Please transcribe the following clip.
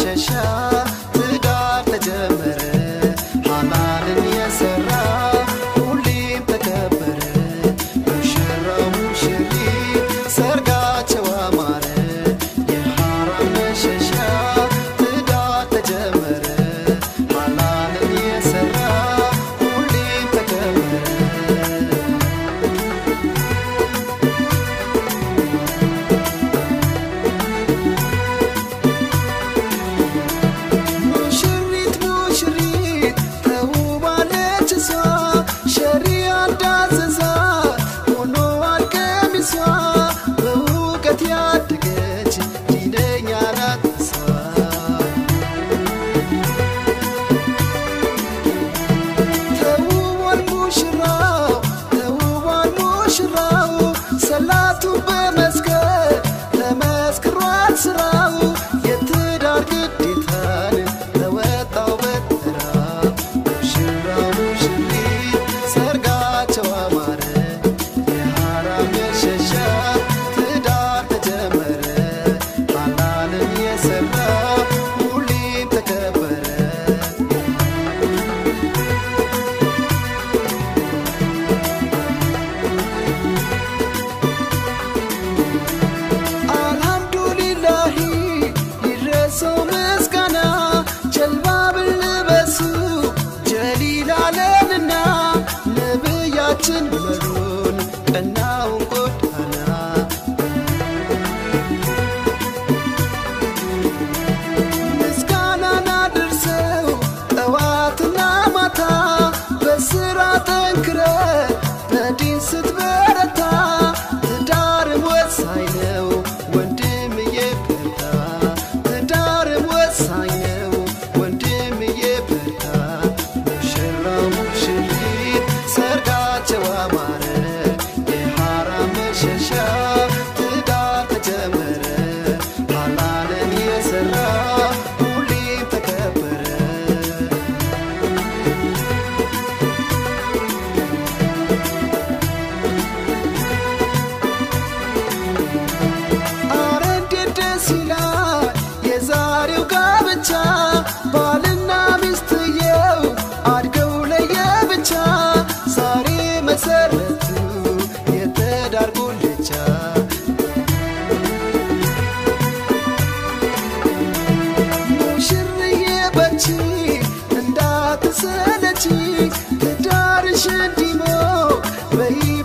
ṣẹ̀ṣẹ̀. canción. ቀናውን ጎዳና ምስጋናን አድርሰው ማታ በስራ ጠንክረ በዲን ስትበረታ ትዳርም ወሳኝ ነው ወንድምዬ በርታ ትዳርም ወሳኝ ነው ወንድምዬ በርታ ሙሽራው ሙሽሪት ሰርጋቸው አማረ Chết đi shadibo bai